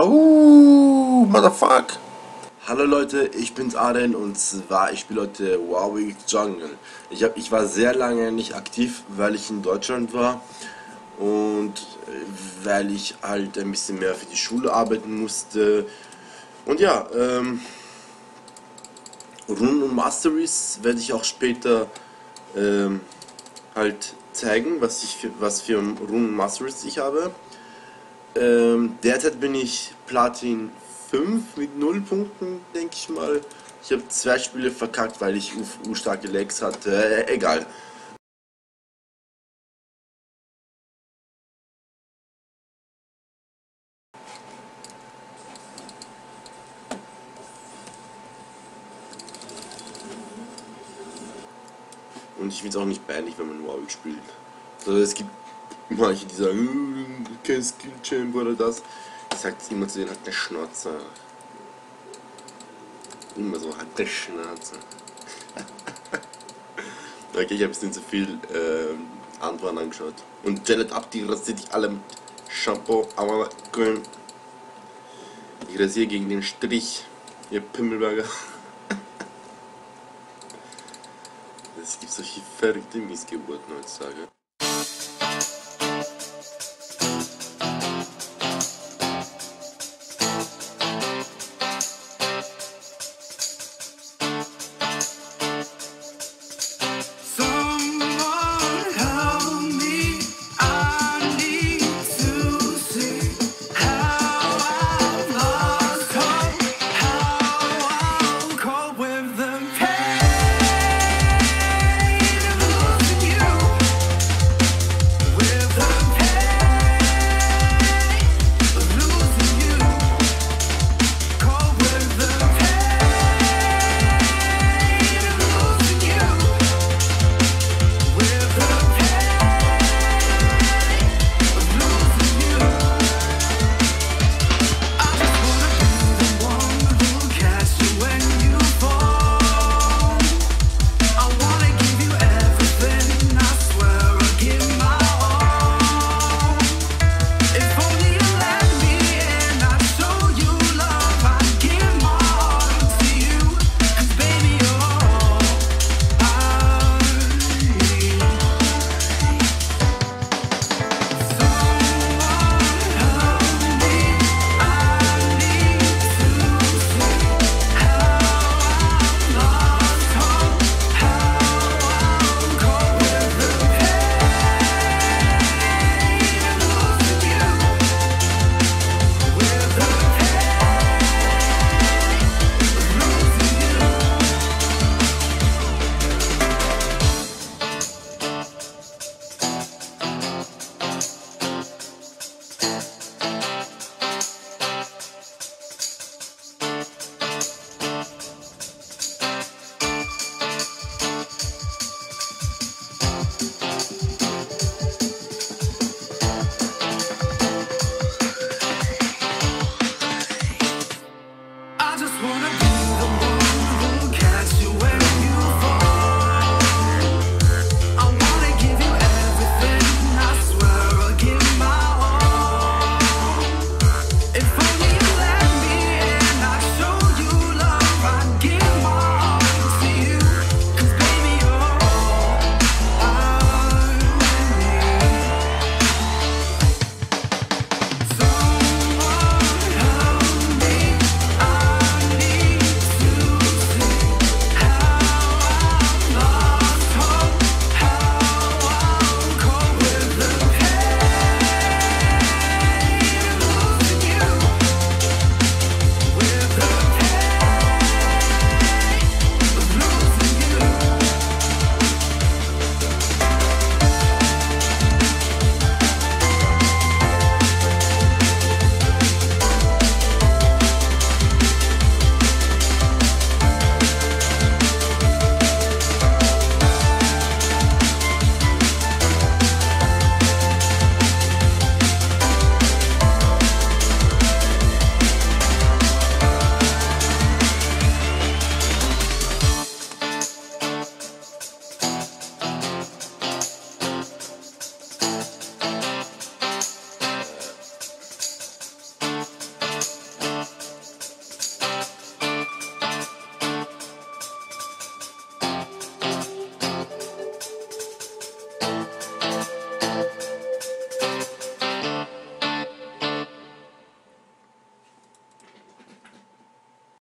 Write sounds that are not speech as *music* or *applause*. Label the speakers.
Speaker 1: Oh, motherfuck.
Speaker 2: Hallo Leute, ich bin's Aden und zwar ich spiele heute Warwick Jungle. Ich, hab, ich war sehr lange nicht aktiv, weil ich in Deutschland war und äh, weil ich halt ein bisschen mehr für die Schule arbeiten musste. Und ja, ähm, Runen und Masteries werde ich auch später ähm, halt zeigen, was ich für, was für Runen Masteries ich habe. Ähm, derzeit bin ich Platin 5 mit 0 Punkten, denke ich mal. Ich habe zwei Spiele verkackt, weil ich u-starke Legs hatte. Äh, egal. Und ich finde es auch nicht peinlich, wenn man Warwick spielt. Also es gibt manche, die sagen, kein Skill Champ oder das. Ich sag immer zu denen, hat der Schnauze. Immer so, hat der Schnauze. *laughs* okay, ich habe ein zu viel äh, Antworten angeschaut. Und Janet Abdi rasiert dich alle mit Shampoo, aber können. Ich rasiere gegen den Strich, ihr Pimmelberger. *laughs* Es gibt solche verrückte Missgeburten heutzutage.